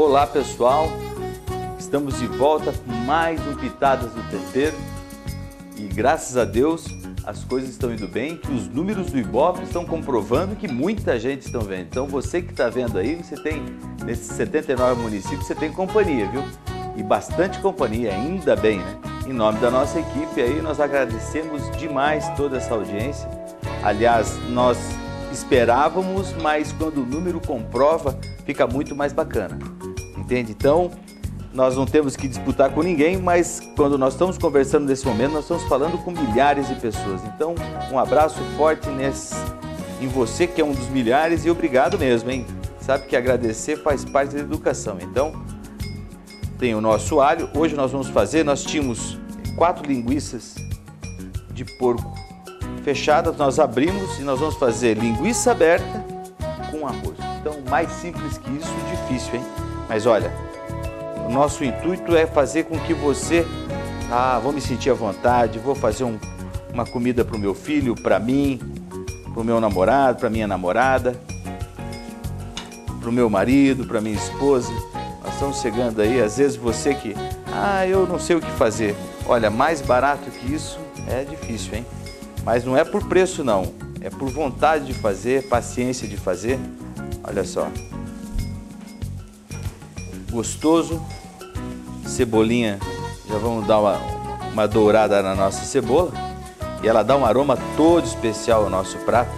Olá pessoal, estamos de volta com mais um Pitadas do Tempero e graças a Deus as coisas estão indo bem, que os números do Ibope estão comprovando que muita gente está vendo. Então você que está vendo aí, você tem nesses 79 municípios, você tem companhia, viu? E bastante companhia, ainda bem, né? Em nome da nossa equipe aí, nós agradecemos demais toda essa audiência. Aliás, nós esperávamos, mas quando o número comprova, fica muito mais bacana. Entende? Então, nós não temos que disputar com ninguém, mas quando nós estamos conversando nesse momento, nós estamos falando com milhares de pessoas. Então, um abraço forte nesse, em você que é um dos milhares e obrigado mesmo, hein? Sabe que agradecer faz parte da educação. Então, tem o nosso alho. Hoje nós vamos fazer, nós tínhamos quatro linguiças de porco fechadas, nós abrimos e nós vamos fazer linguiça aberta com arroz. Então, mais simples que isso, difícil, hein? Mas olha, o nosso intuito é fazer com que você, ah, vou me sentir à vontade, vou fazer um, uma comida para o meu filho, para mim, para o meu namorado, para minha namorada, para o meu marido, para minha esposa. Estamos chegando aí, às vezes você que, ah, eu não sei o que fazer. Olha, mais barato que isso é difícil, hein? Mas não é por preço não, é por vontade de fazer, paciência de fazer. Olha só. Gostoso, cebolinha, já vamos dar uma, uma dourada na nossa cebola e ela dá um aroma todo especial ao nosso prato,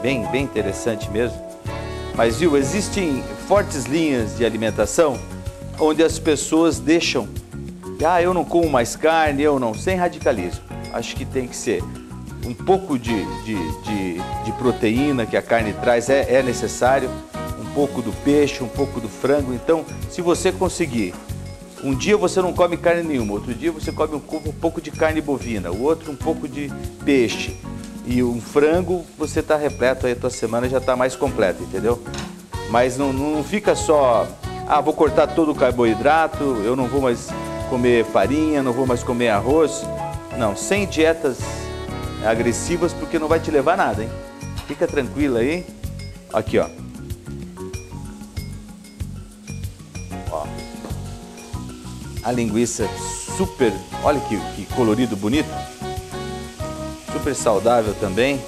bem, bem interessante mesmo. Mas viu, existem fortes linhas de alimentação onde as pessoas deixam, ah, eu não como mais carne, eu não, sem radicalismo. Acho que tem que ser um pouco de, de, de, de proteína que a carne traz, é, é necessário, um pouco do peixe, um pouco do frango. Então, se você conseguir um dia você não come carne nenhuma, outro dia você come um, um pouco de carne bovina, o outro um pouco de peixe e um frango, você está repleto aí, a tua semana já está mais completa, entendeu? Mas não, não fica só, ah, vou cortar todo o carboidrato, eu não vou mais comer farinha, não vou mais comer arroz. Não, sem dietas agressivas porque não vai te levar nada, hein? Fica tranquila aí. Aqui, ó. a linguiça super, olha que, que colorido bonito, super saudável também.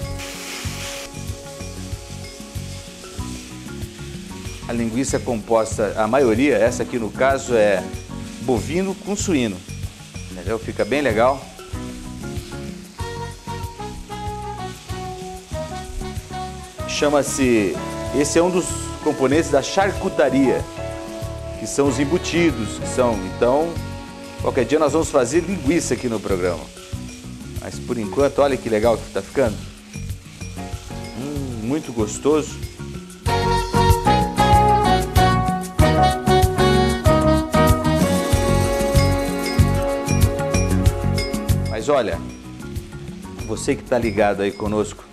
A linguiça é composta, a maioria, essa aqui no caso é bovino com suíno, entendeu? Fica bem legal. Chama-se, esse é um dos componentes da charcutaria que são os embutidos, que são. Então, qualquer dia nós vamos fazer linguiça aqui no programa. Mas por enquanto, olha que legal que está ficando. Hum, muito gostoso. Olha, você que está ligado aí conosco,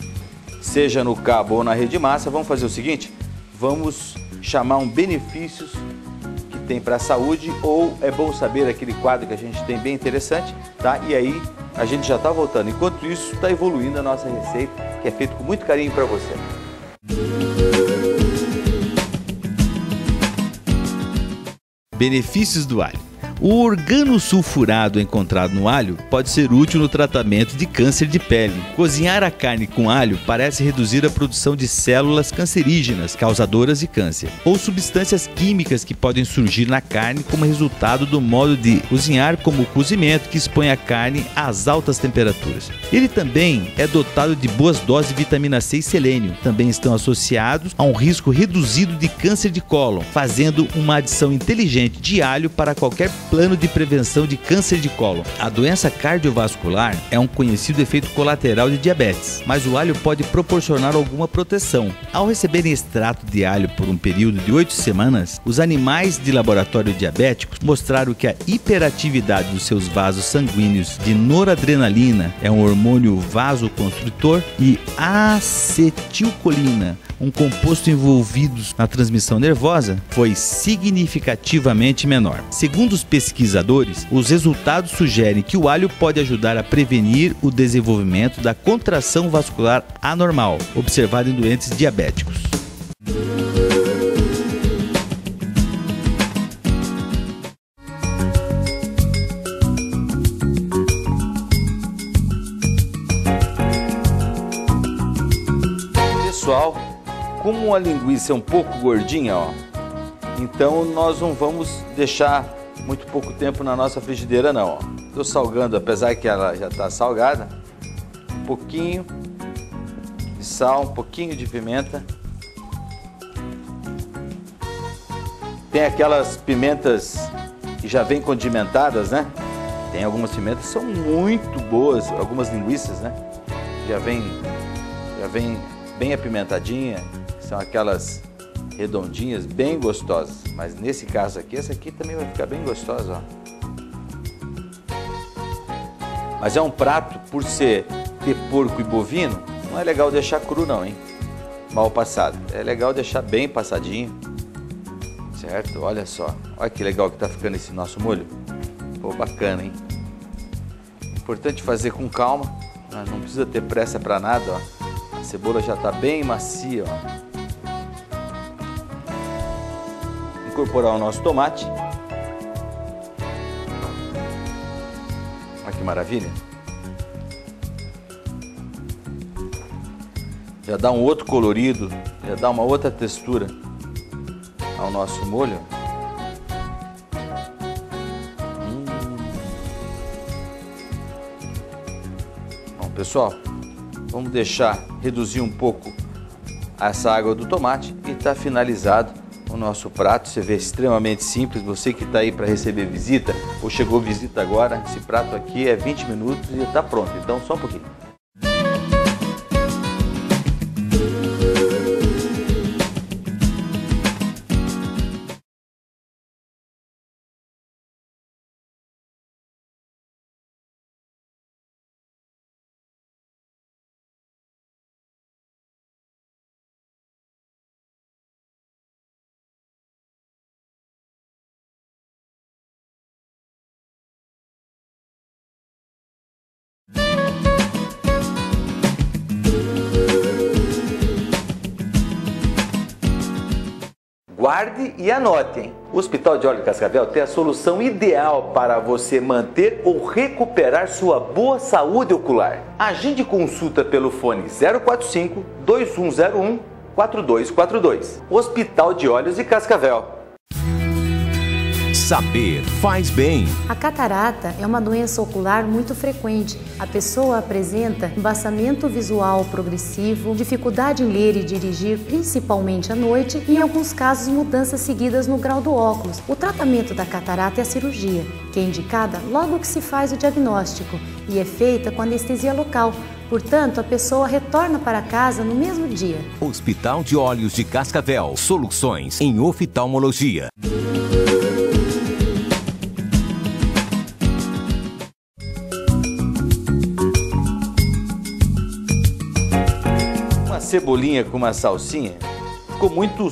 seja no cabo ou na rede massa, vamos fazer o seguinte: vamos chamar um benefícios tem para a saúde ou é bom saber aquele quadro que a gente tem bem interessante, tá? E aí a gente já está voltando. Enquanto isso, está evoluindo a nossa receita, que é feita com muito carinho para você. Benefícios do alho. O organosulfurado encontrado no alho pode ser útil no tratamento de câncer de pele. Cozinhar a carne com alho parece reduzir a produção de células cancerígenas causadoras de câncer, ou substâncias químicas que podem surgir na carne como resultado do modo de cozinhar, como o cozimento que expõe a carne às altas temperaturas. Ele também é dotado de boas doses de vitamina C e selênio. Também estão associados a um risco reduzido de câncer de cólon, fazendo uma adição inteligente de alho para qualquer plano de prevenção de câncer de colo. A doença cardiovascular é um conhecido efeito colateral de diabetes, mas o alho pode proporcionar alguma proteção. Ao receberem extrato de alho por um período de oito semanas, os animais de laboratório diabéticos mostraram que a hiperatividade dos seus vasos sanguíneos de noradrenalina é um hormônio vasoconstritor e acetilcolina um composto envolvido na transmissão nervosa foi significativamente menor. Segundo os pesquisadores, os resultados sugerem que o alho pode ajudar a prevenir o desenvolvimento da contração vascular anormal, observada em doentes diabéticos. Pessoal, como a linguiça é um pouco gordinha, ó, então nós não vamos deixar muito pouco tempo na nossa frigideira não. Estou salgando, apesar que ela já está salgada, um pouquinho de sal, um pouquinho de pimenta. Tem aquelas pimentas que já vêm condimentadas, né? Tem algumas pimentas que são muito boas, algumas linguiças, né? Já vem, já vem bem apimentadinha, são aquelas redondinhas, bem gostosas. Mas nesse caso aqui, essa aqui também vai ficar bem gostosa, ó. Mas é um prato, por ser ter porco e bovino, não é legal deixar cru não, hein? Mal passado. É legal deixar bem passadinho. Certo? Olha só. Olha que legal que tá ficando esse nosso molho. Pô, bacana, hein? Importante fazer com calma. Né? Não precisa ter pressa para nada, ó. A cebola já tá bem macia, ó. Incorporar o nosso tomate. Olha que maravilha. Já dá um outro colorido, já dá uma outra textura ao nosso molho. Hum. Bom, pessoal, vamos deixar reduzir um pouco essa água do tomate e está finalizado o nosso prato. Você vê extremamente simples. Você que está aí para receber visita ou chegou visita agora, esse prato aqui é 20 minutos e está pronto. Então, só um pouquinho. Guarde e anote. O Hospital de de Cascavel tem a solução ideal para você manter ou recuperar sua boa saúde ocular. Agende consulta pelo fone 045 2101 4242. Hospital de Olhos de Cascavel. Saber faz bem. A catarata é uma doença ocular muito frequente. A pessoa apresenta embaçamento visual progressivo, dificuldade em ler e dirigir, principalmente à noite, e em alguns casos mudanças seguidas no grau do óculos. O tratamento da catarata é a cirurgia, que é indicada logo que se faz o diagnóstico e é feita com anestesia local. Portanto, a pessoa retorna para casa no mesmo dia. Hospital de Olhos de Cascavel. Soluções em oftalmologia. Cebolinha com uma salsinha, ficou muito,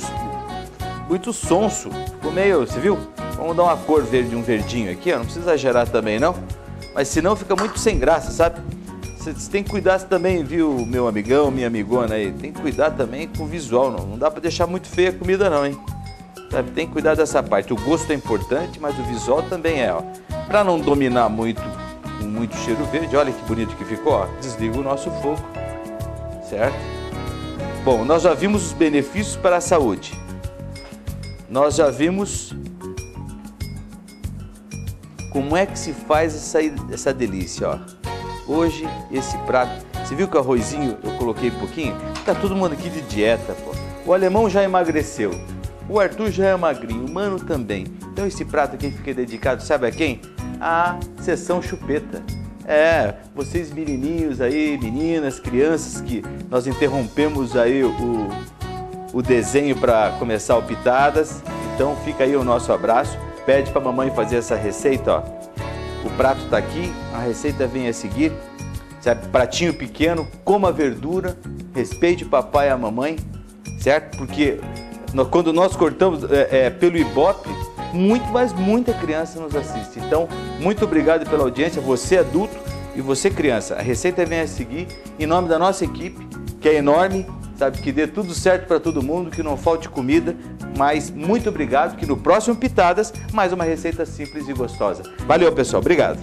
muito sonso. Ficou meio, você viu? Vamos dar uma cor verde, um verdinho aqui, ó. Não precisa exagerar também, não. Mas senão fica muito sem graça, sabe? Você tem que cuidar também, viu, meu amigão, minha amigona aí. Tem que cuidar também com o visual, não. Não dá para deixar muito feia a comida, não, hein? Sabe? Tem que cuidar dessa parte. O gosto é importante, mas o visual também é, ó. Para não dominar muito, com muito cheiro verde, olha que bonito que ficou, ó. Desliga o nosso fogo, certo? Bom, nós já vimos os benefícios para a saúde. Nós já vimos como é que se faz essa, essa delícia, ó. Hoje, esse prato, você viu que o arrozinho eu coloquei um pouquinho? Tá todo mundo aqui de dieta, pô. O alemão já emagreceu, o Arthur já é magrinho, o Mano também. Então esse prato aqui fica dedicado, sabe a quem? A sessão chupeta. É, vocês menininhos aí, meninas, crianças que nós interrompemos aí o, o desenho para começar o Pitadas. Então fica aí o nosso abraço. Pede para mamãe fazer essa receita, ó. O prato está aqui, a receita vem a seguir. Certo? Pratinho pequeno, coma verdura, respeite o papai e a mamãe, certo? Porque quando nós cortamos é, é, pelo Ibope, muito, mas muita criança nos assiste. Então, muito obrigado pela audiência, você adulto e você criança. A receita vem a seguir em nome da nossa equipe, que é enorme, sabe, que dê tudo certo para todo mundo, que não falte comida, mas muito obrigado, que no próximo Pitadas, mais uma receita simples e gostosa. Valeu, pessoal, obrigado.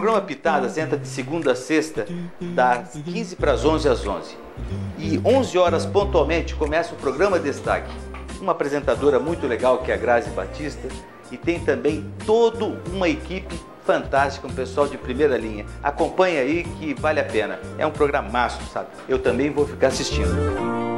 Programa Pitadas entra de segunda a sexta, das 15 para as 11 às 11. E 11 horas pontualmente começa o programa Destaque. Uma apresentadora muito legal que é a Grazi Batista e tem também toda uma equipe fantástica, um pessoal de primeira linha. Acompanhe aí que vale a pena. É um programaço, sabe? Eu também vou ficar assistindo.